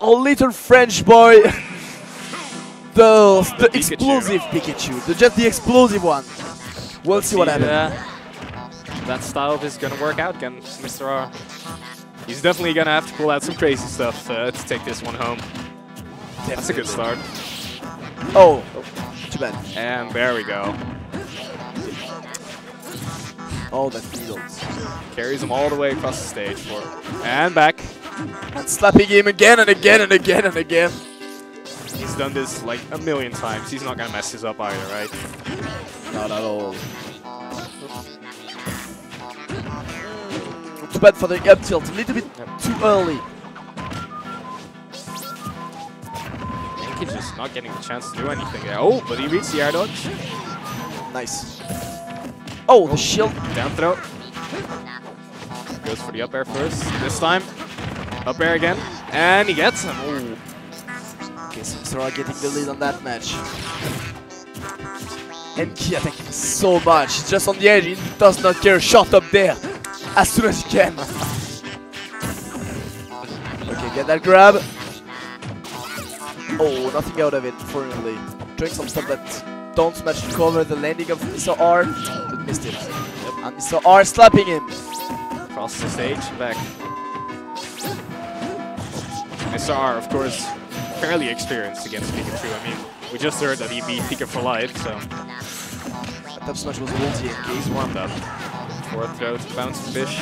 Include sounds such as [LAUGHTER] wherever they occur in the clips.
a little French boy. the the, Pikachu. explosive Pikachu, the just the explosive one. We'll see what happens. uh, that style is gonna work out against Mr. R. He's definitely gonna have to pull out some crazy stuff uh, to take this one home. That's a good start. Oh, too bad. And there we go. Oh, that needles. Carries him all the way across the stage for and back. Slapping him again and again and again and again. He's done this like a million times. He's not gonna mess this up either, right? Not at all. Too bad for the up tilt. A little bit too early. Enki just not getting the chance to do anything there. Oh, but he reads the air dodge. Nice. Oh, the oh, shield. Down throw. Goes for the up air first. This time, up air again. And he gets him. Ooh. Okay, so Sora getting the lead on that match. And Enki attacking so much. He's just on the edge. He does not care. Shot up there as soon as he can. okay, get that grab. Oh, nothing out of it, fortunately. Doing some stuff that don't match to cover the landing of Mr. R, but missed it. And Mr. R slapping him. Across the stage, back. Mr. R, of course, fairly experienced against Pikachu. I mean, we just heard that he beat Pika for life, so That up smash was ulti Enki. he's warmed up. Fourth throw to bounce fish.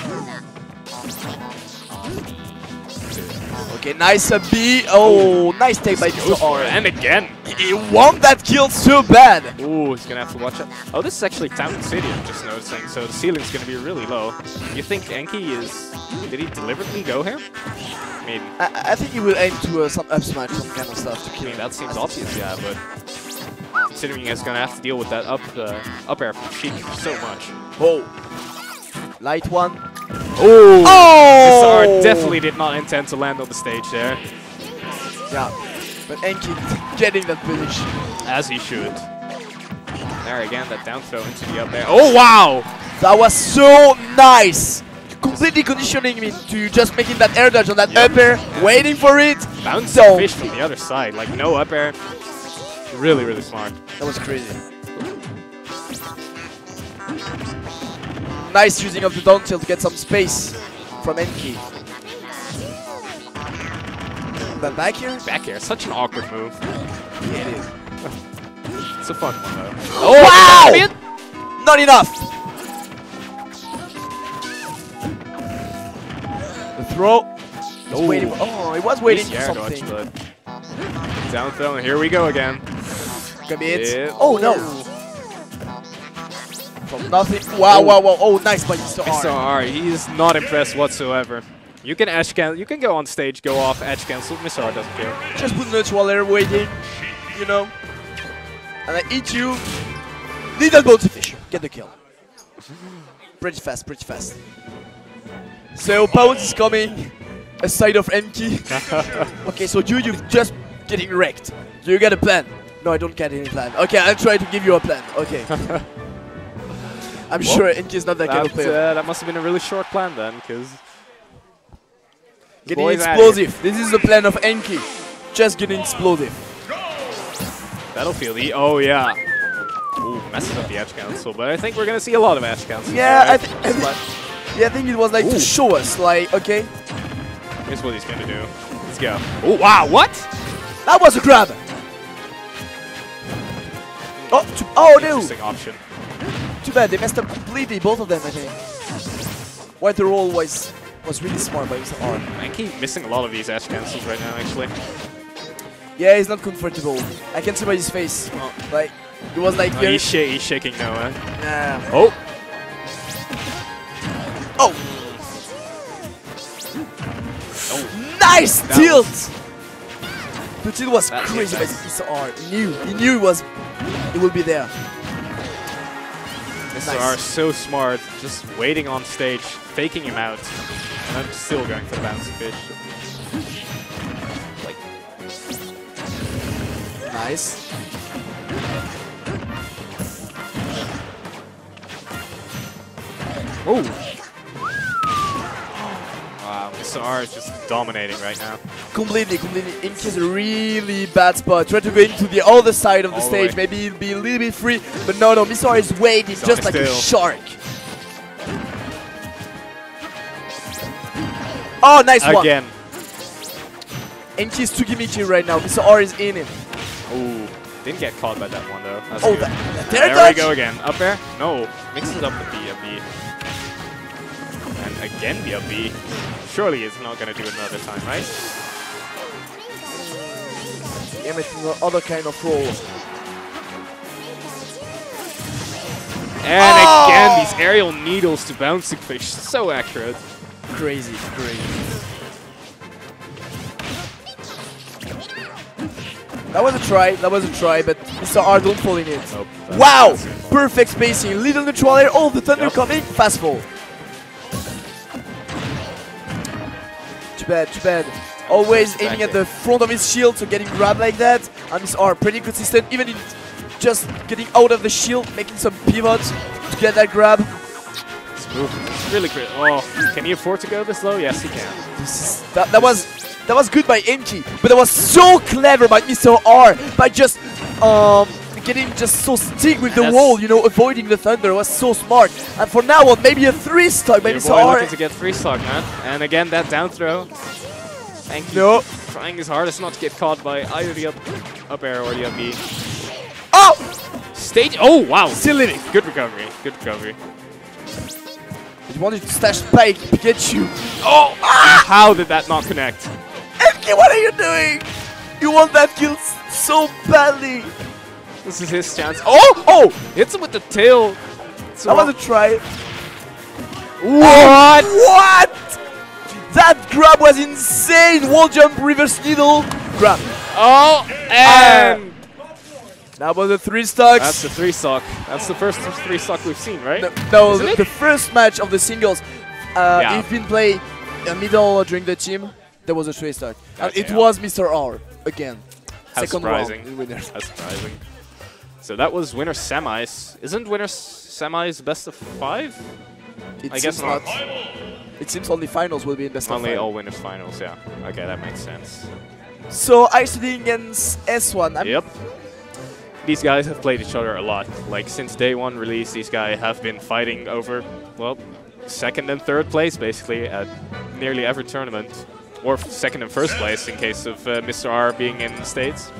Okay, nice uh, B. Oh, nice take by Mr. R. and again. He won that kill so bad. Ooh, he's gonna have to watch it. Oh, this is actually Town City, I'm just noticing, so the ceiling's gonna be really low. You think Enki is... Did he deliberately go here? I mean, I, I think he will aim to uh, some up smash, some kind of stuff to I kill mean him. that seems obvious, yeah, but... Considering he's gonna have to deal with that up uh, up air from Sheik so much. Oh. Light one. Oh! Oh! Mr. R definitely did not intend to land on the stage there, Yeah. But Enki getting that finish. as he should. There again, that down throw into the up air. Oh, wow! That was so nice. Completely conditioning me to just making that air dodge on that Yep. up air, waiting for it. Bounce So- fish from the other side, like no up air. Really, really smart. That was crazy. Nice using of the down tilt to get some space from Enki. But back here? Back here. such an awkward move. Yeah, it is. It's a fun one though. Oh, wow! Not enough. The throw. He's Oh. waiting. Oh, he was waiting oh, Nice for air dodge, something. but down throw, and here we go again. Can be it. Yeah. Oh no. From nothing. Wow, wow, wow. Oh, nice by Mr. Mr. R. R, he's not impressed whatsoever. You can edge cancel. You can go on stage, go off, edge cancel. Mr. R doesn't care. Just put neutral air waiting, you know. And I eat you. Little bounty fish. Get the kill. Pretty fast, pretty fast. So Pounds is coming. Aside of Enki. [LAUGHS] okay, so you, you're just getting wrecked. Do You get a plan. No, I don't get any plan. Okay, I'll try to give you a plan. Okay. [LAUGHS] I'm sure Enki is not that kind That, of player. uh, that must have been a really short plan then, because Getting boy's explosive. This is the plan of Enki. Just getting explosive. Battlefield E. Oh yeah. Ooh, messes up the edge cancel, but I think we're gonna see a lot of edge cancels. Yeah, I, right? thi- I thi- yeah, I think it was like Ooh. to show us, like, okay, Here's what he's gonna do. Let's go. Oh wow, what? that was a grab. Oh, oh no! Interesting option. Too bad they messed up completely, both of them. I think. White the roll was was really smart but by Mr. R. I keep missing a lot of these edge cancels right now, actually. Yeah, he's not comfortable. I can see by his face. Oh. Like, it was like, Oh, he's, sh he's shaking now, huh? Nah. Oh! Oh! Nice That tilt! The tilt was That crazy by makes Mr. R. He knew, he knew it was, it will be there. Nice. R so smart, just waiting on stage, faking him out, and then still going for the bouncy fish. Like, Nice. oh! Wow, Mr. Mr. R is just dominating right now. Completely, completely. Enki is a really bad spot. Try to go into the other side of the All stage. Maybe he'll be a little bit free. But no, no. Mr. R is waiting just like a shark. Oh, nice one. Again. Enki is too gimmicky right now. Mr. R is in him. Ooh, didn't get caught by that one though. That's Oh, that, there there, we go again. Up air? No. Mixes up with the up B. And again the up B. Surely it's not going to do another time, right? Damn it, no other kind of roll. And Oh! again, these aerial needles to bouncing fish. So accurate. Crazy, crazy. That was a try, that was a try, but Mr. R don't fall in it. Nope, Wow! Perfect spacing, little neutral air, oh the thunder Yep. coming, fast fall. Bad, too bad. Always aiming at the front of his shield, so getting grabbed like that. And Mr. R pretty consistent, even in just getting out of the shield, making some pivots to get that grab. Smooth. It's really great. Oh, can he afford to go this low? Yes, he can. This is, that, that was that was good by Enki, but that was so clever by Mr. R by just um getting just so stick with the wall, you know, avoiding the thunder was so smart. And for now on, maybe a three stock maybe Your Mr. boy R. looking to get free stock, man. And again, that down throw. Thank you. No. Trying his hardest not to get caught by either the up, up air or the up B. Oh! Stage. Oh, wow. Still living. Good recovery. Good recovery. He wanted to stash Spike Pikachu. Oh! Ah! How did that not connect? Enki, what are you doing? You want that kill so badly. This is his chance. Oh! Oh! Hits him with the tail. So That was a try. What? What? That grab was insane. Wall jump, reverse needle, grab. Oh! And That was the three stocks. that's the three stock. That's the first three stock we've seen, right? No, no the, first match of the singles, uh, Yeah. if been played a middle during the team, there was a three stock. And it yeah. was Mr. R again. How Second surprising. round winner. That's surprising. So that was winner semis. Isn't winner semis best of five? It I guess seems not. It seems only finals will be in best of Only all winners finals, yeah. Okay, that makes sense. So ICD against S1. I'm Yep. These guys have played each other a lot. Like since day one release, these guys have been fighting over, well, second and third place basically at nearly every tournament, or second and first place in case of uh, Mr. R being in the states.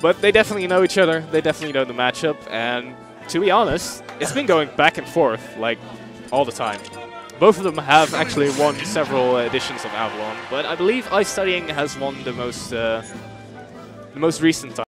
But they definitely know each other. They definitely know the matchup, and to be honest, it's been going back and forth like all the time. Both of them have actually won several editions of Avalon, but I believe Ice Studying has won the most, uh, the most recent time.